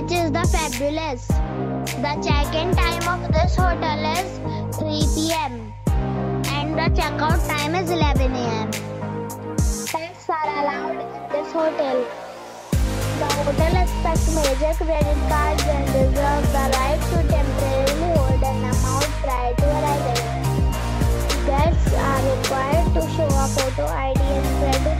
which is the fabulous. The check-in time of this hotel is 3 p.m. and the checkout time is 11 a.m. Pets are allowed in this hotel. The hotel accepts major credit cards and reserves the right to temporarily hold an amount prior to arrival. Guests are required to show a photo ID and credit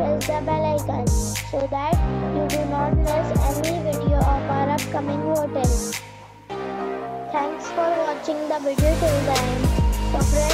press the bell icon so that you do not miss any video of our upcoming hotel. Thanks for watching the video till the end. So